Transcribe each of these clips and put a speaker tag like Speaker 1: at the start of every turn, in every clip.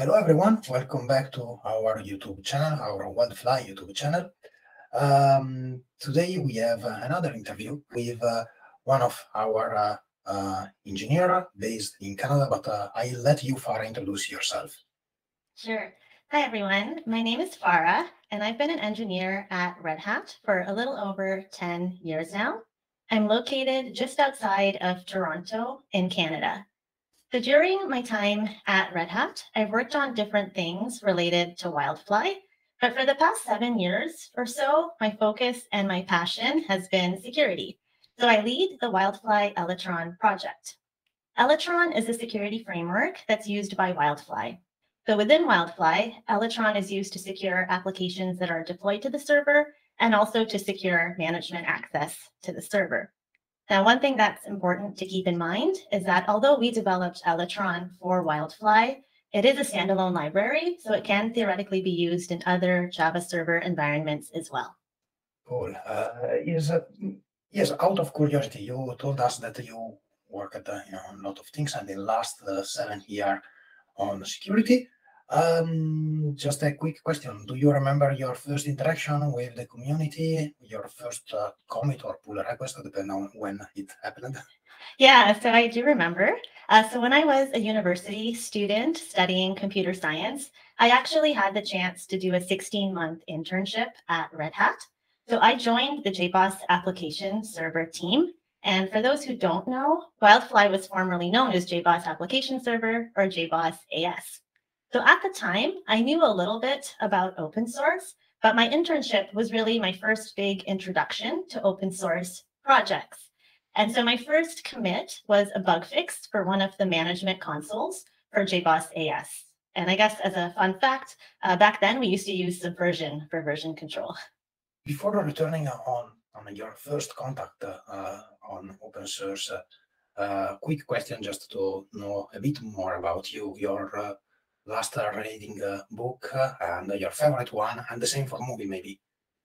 Speaker 1: Hello everyone, welcome back to our YouTube channel, our Wildfly YouTube channel. Um, today we have uh, another interview with uh, one of our uh, uh engineer based in Canada, but uh, I'll let you, Farah, introduce yourself.
Speaker 2: Sure. Hi everyone, my name is Farah, and I've been an engineer at Red Hat for a little over 10 years now. I'm located just outside of Toronto in Canada. So during my time at Red Hat, I've worked on different things related to Wildfly. But for the past seven years or so, my focus and my passion has been security. So I lead the Wildfly Elytron project. Elytron is a security framework that's used by Wildfly. So within Wildfly, Elytron is used to secure applications that are deployed to the server and also to secure management access to the server. Now, one thing that's important to keep in mind is that although we developed Elytron for Wildfly, it is a standalone library, so it can theoretically be used in other Java server environments as well.
Speaker 1: Cool. Uh, yes, yes, out of curiosity, you told us that you work at uh, you know, a lot of things and in last uh, seven year on security. Um, just a quick question. Do you remember your first interaction with the community, your first uh, commit or pull request, depending on when it happened?
Speaker 2: Yeah, so I do remember. Uh, so when I was a university student studying computer science, I actually had the chance to do a 16 month internship at Red Hat. So I joined the JBoss application server team. And for those who don't know, Wildfly was formerly known as JBoss Application Server or JBoss AS. So at the time, I knew a little bit about open source, but my internship was really my first big introduction to open source projects. And so my first commit was a bug fix for one of the management consoles for JBoss AS. And I guess as a fun fact, uh, back then we used to use Subversion for version control.
Speaker 1: Before returning on, on your first contact uh, on open source, uh, uh, quick question just to know a bit more about you, your uh, last reading uh, book uh, and your favorite one, and the same for movie maybe.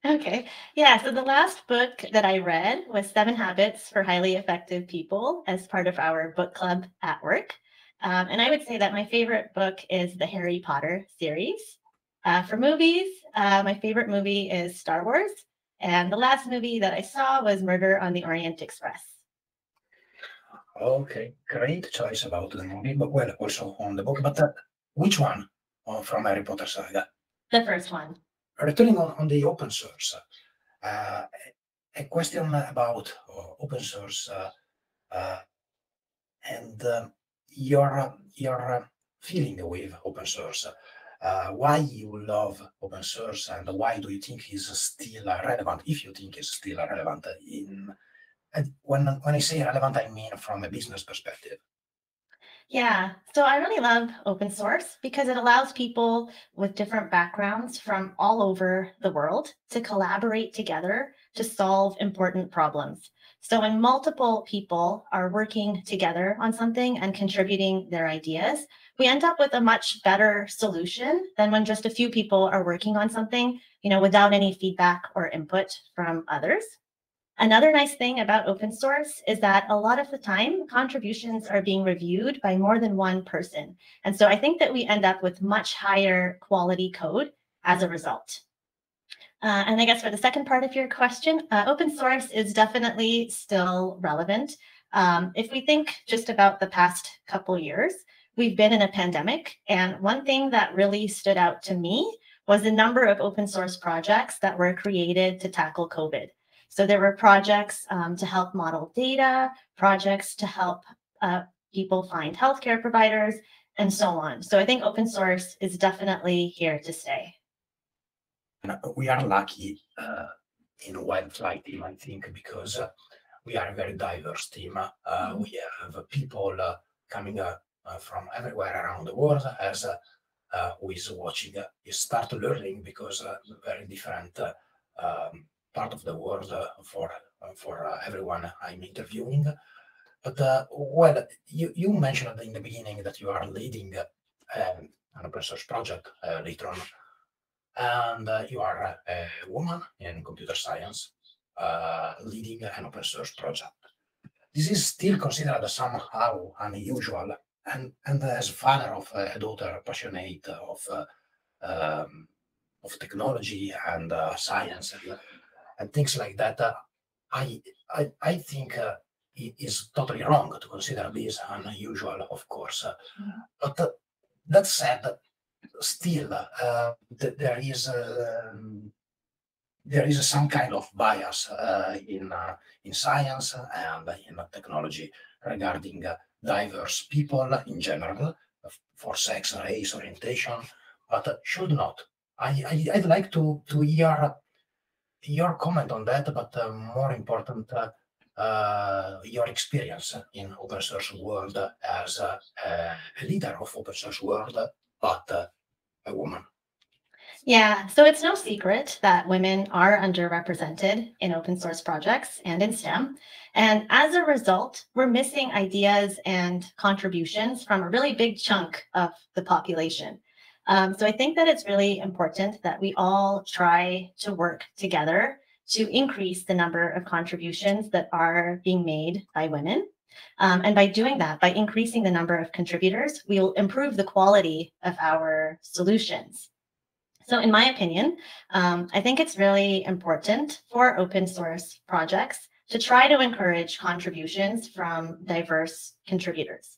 Speaker 2: Okay. Yeah. So the last book that I read was Seven Habits for Highly Effective People as part of our book club at work. Um, and I would say that my favorite book is the Harry Potter series. Uh, for movies, uh, my favorite movie is Star Wars. And the last movie that I saw was Murder on the Orient Express.
Speaker 1: Okay, great choice about the movie, but well, also on the book. But uh, which one uh, from Harry Potter saga?
Speaker 2: The first one.
Speaker 1: Returning on, on the open source, uh, a question about uh, open source uh, uh, and um, your your feeling with open source. Uh, why you love open source and why do you think is still relevant if you think it's still relevant in when when i say relevant i mean from a business perspective
Speaker 2: yeah. So I really love open source because it allows people with different backgrounds from all over the world to collaborate together to solve important problems. So when multiple people are working together on something and contributing their ideas, we end up with a much better solution than when just a few people are working on something, you know, without any feedback or input from others. Another nice thing about open source is that a lot of the time contributions are being reviewed by more than one person. And so I think that we end up with much higher quality code as a result. Uh, and I guess for the second part of your question, uh, open source is definitely still relevant. Um, if we think just about the past couple years, we've been in a pandemic. And one thing that really stood out to me was the number of open source projects that were created to tackle COVID. So there were projects um, to help model data, projects to help uh, people find healthcare providers, and so on. So I think open source is definitely here to stay.
Speaker 1: We are lucky uh, in Wildfly team, I think, because uh, we are a very diverse team. Uh, mm-hmm. We have people uh, coming uh, from everywhere around the world as who is watching. you start learning because very different um, part of the world uh, for uh, for uh, everyone I'm interviewing. But well, you, you mentioned in the beginning that you are leading an open source project later on, and you are a woman in computer science leading an open source project. This is still considered somehow unusual and and as father of a daughter passionate of uh, um, of technology and uh, science and, and things like that, uh, I, I I think uh, it is totally wrong to consider this unusual, of course. Mm. But uh, that said, still uh, th- there is there is some kind of bias in in science and in technology regarding diverse people in general for sex, race, orientation, but should not. I, I would like to to hear your comment on that, but uh, more important, uh, uh, your experience in open source world as a, a leader of open source world, but uh, a woman.
Speaker 2: Yeah, so it's no secret that women are underrepresented in open source projects and in STEM. And as a result, we're missing ideas and contributions from a really big chunk of the population. Um, so I think that it's really important that we all try to work together to increase the number of contributions that are being made by women. Um, and by doing that, by increasing the number of contributors, we will improve the quality of our solutions. So, in my opinion, um, I think it's really important for open source projects to try to encourage contributions from diverse contributors.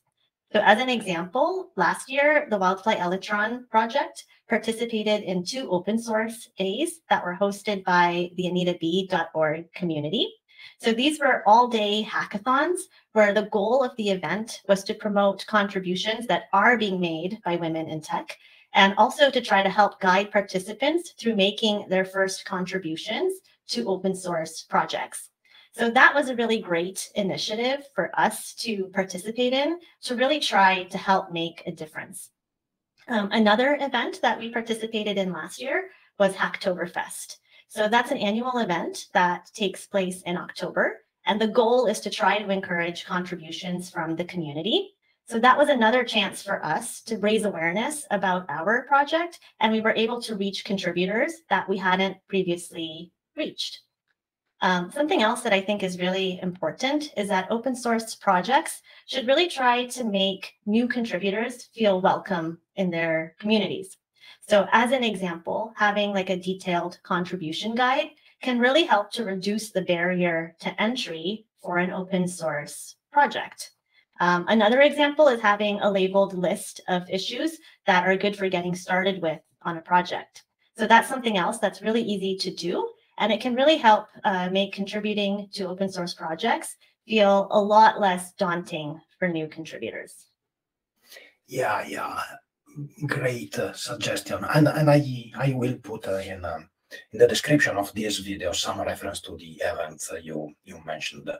Speaker 2: So, as an example, last year, the Wildfly Elytron project participated in two open source days that were hosted by the AnitaB.org community. So, these were all day hackathons where the goal of the event was to promote contributions that are being made by women in tech and also to try to help guide participants through making their first contributions to open source projects. So that was a really great initiative for us to participate in to really try to help make a difference. Um, another event that we participated in last year was Hacktoberfest. So that's an annual event that takes place in October. And the goal is to try to encourage contributions from the community so that was another chance for us to raise awareness about our project, and we were able to reach contributors that we hadn't previously reached. Um, something else that I think is really important is that open source projects should really try to make new contributors feel welcome in their communities. So as an example, having like a detailed contribution guide can really help to reduce the barrier to entry for an open source project. Um, another example is having a labeled list of issues that are good for getting started with on a project. So that's something else that's really easy to do. And it can really help uh, make contributing to open source projects feel a lot less daunting for new contributors.
Speaker 1: Yeah, yeah, great uh, suggestion. And, and I, I will put uh, in, um, in the description of this video some reference to the events you, you mentioned.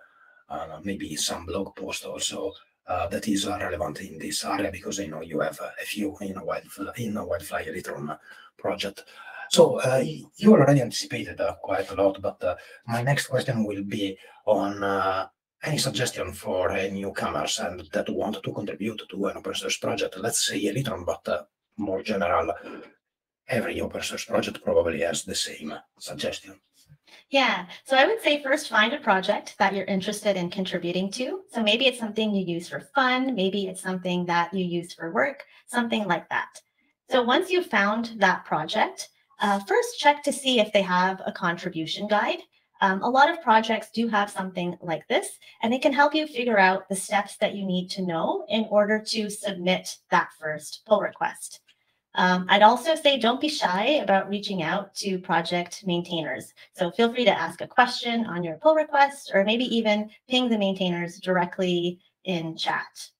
Speaker 1: Uh, maybe some blog post also uh, that is uh, relevant in this area because I know you have a few in a wildfly, in a wildfly Elytron project. So uh, you already anticipated uh, quite a lot, but uh, my next question will be on uh, any suggestion for newcomers and that want to contribute to an open source project. Let's say Elytron, but more general. Every open source project probably has the same suggestion.
Speaker 2: Yeah. So I would say first find a project that you're interested in contributing to. So maybe it's something you use for fun, maybe it's something that you use for work, something like that. So once you've found that project, uh, first check to see if they have a contribution guide. Um, a lot of projects do have something like this, and it can help you figure out the steps that you need to know in order to submit that first pull request. Um, I'd also say don't be shy about reaching out to project maintainers. So feel free to ask a question on your pull request or maybe even ping the maintainers directly in chat.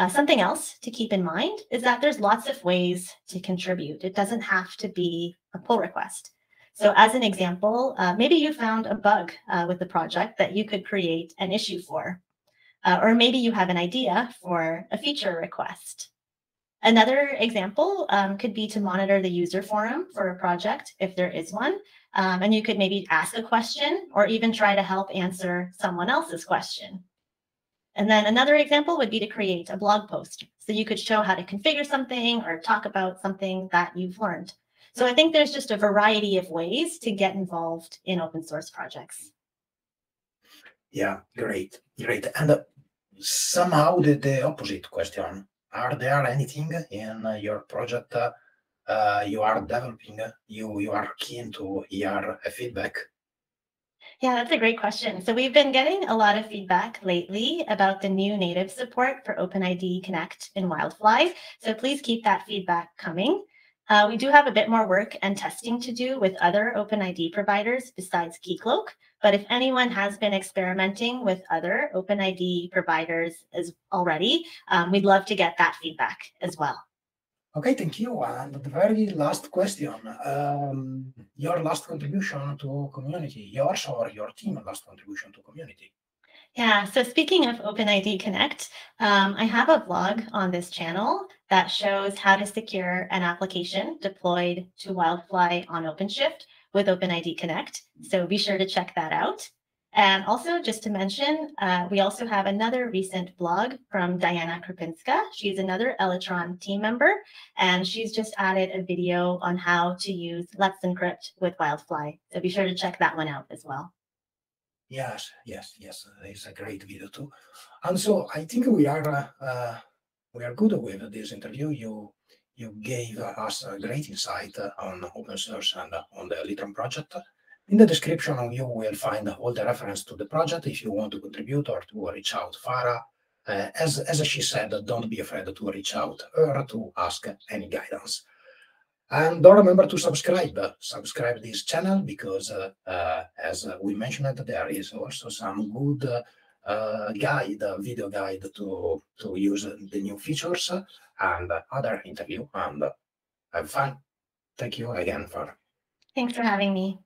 Speaker 2: Uh, something else to keep in mind is that there's lots of ways to contribute. It doesn't have to be a pull request. So as an example, uh, maybe you found a bug uh, with the project that you could create an issue for. Uh, or maybe you have an idea for a feature request. Another example um, could be to monitor the user forum for a project if there is one. Um, and you could maybe ask a question or even try to help answer someone else's question. And then another example would be to create a blog post. So you could show how to configure something or talk about something that you've learned. So I think there's just a variety of ways to get involved in open source projects.
Speaker 1: Yeah, great, great. And uh, somehow the, the opposite question. Are there anything in your project uh, you are developing, you, you are keen to hear a feedback?
Speaker 2: Yeah, that's a great question. So we've been getting a lot of feedback lately about the new native support for OpenID Connect in Wildfly. So please keep that feedback coming. Uh, we do have a bit more work and testing to do with other OpenID providers besides Keycloak. But if anyone has been experimenting with other OpenID providers as already, um, we'd love to get that feedback as well.
Speaker 1: Okay, thank you. And the very last question, um, your last contribution to community, yours or your team last contribution to community?
Speaker 2: Yeah, so speaking of OpenID Connect, um, I have a blog on this channel that shows how to secure an application deployed to Wildfly on OpenShift with OpenID Connect. So be sure to check that out. And also, just to mention, uh, we also have another recent blog from Diana Krepinska. She's another Elytron team member, and she's just added a video on how to use Let's Encrypt with Wildfly. So be sure to check that one out as well.
Speaker 1: Yes, yes, yes. It's a great video too. And so I think we are uh, we are good with this interview. You you gave us a great insight on open source and on the Elytron project. In the description, you will find all the reference to the project if you want to contribute or to reach out Farah. Uh, as, as she said, don't be afraid to reach out her to ask any guidance. And don't remember to subscribe. Subscribe this channel because, uh, uh, as we mentioned, there is also some good uh, guide, video guide to to use the new features and other interview and have fun. Thank you again for.
Speaker 2: Thanks for having me.